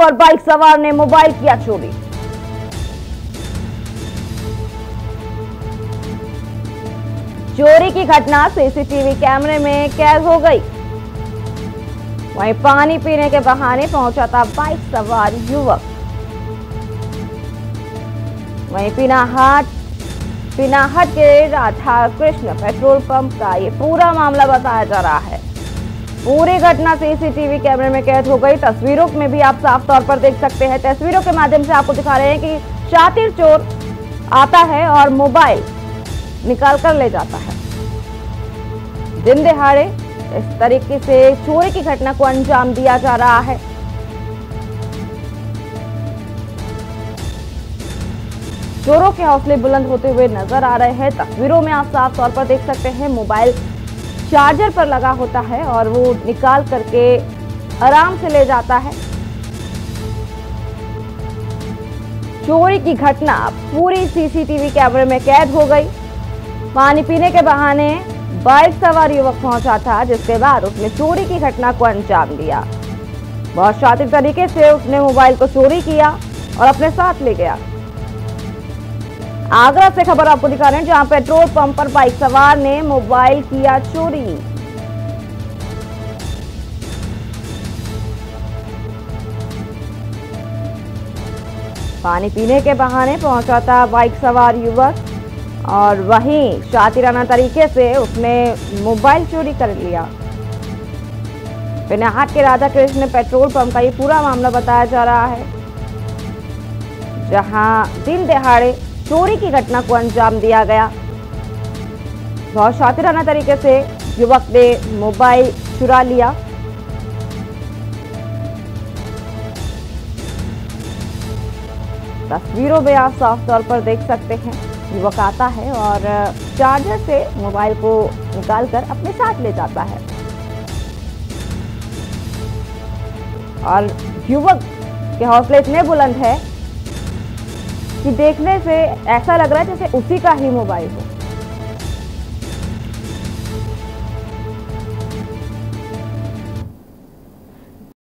पर बाइक सवार ने मोबाइल किया चोरी। चोरी की घटना सीसीटीवी कैमरे में कैद हो गई। वहीं पानी पीने के बहाने पहुँचा था बाइक सवार युवक। वहीं पिनाहाट, पिनाहट के राधा कृष्ण पेट्रोल पंप का ये पूरा मामला बताया जा रहा है। पूरी घटना सीसीटीवी कैमरे में कैद हो गई। तस्वीरों में भी आप साफ़ तौर पर देख सकते हैं। तस्वीरों के माध्यम से आपको दिखा रहे हैं कि शातिर चोर आता है और मोबाइल निकाल कर ले जाता है। दिन दिहाड़े इस तरीके से चोरी की घटना को अंजाम दिया जा रहा है। चोरों के हौसले बुलंद होते हुए नज़र आ रहे हैं। तस्वीरों में आप साफ़ तौर पर देख सकते हैं, मोबाइल चार्जर पर लगा होता है और वो निकाल करके आराम से ले जाता है। चोरी की घटना पूरी सीसीटीवी कैमरे में कैद हो गई। पानी पीने के बहाने बाइक सवार युवक पहुँचा था, जिसके बाद उसने चोरी की घटना को अंजाम दिया। बहुत शातिर तरीके से उसने मोबाइल को चोरी किया और अपने साथ ले गया। आगरा से खबर आपको दिखा रहे हैं, जहाँ पेट्रोल पंप पर बाइक सवार ने मोबाइल किया चोरी। पानी पीने के बहाने पहुँचा था बाइक सवार युवक, और वहीं शातिराना तरीके से उसने मोबाइल चोरी कर लिया। पिनाहाट के राधा कृष्ण पेट्रोल पंप का ये पूरा मामला बताया जा रहा है, जहाँ दिन दिहाड़े चोरी की घटना को अंजाम दिया गया। बहुत शातिराना तरीके से युवक ने मोबाइल चुरा लिया। तस्वीरों में आप साफ़ तौर पर देख सकते हैं, युवक आता है और चार्जर से मोबाइल को निकालकर अपने साथ ले जाता है। और युवक के हौसले इतने बुलंद है कि देखने से ऐसा लग रहा है जैसे उसी का ही मोबाइल हो।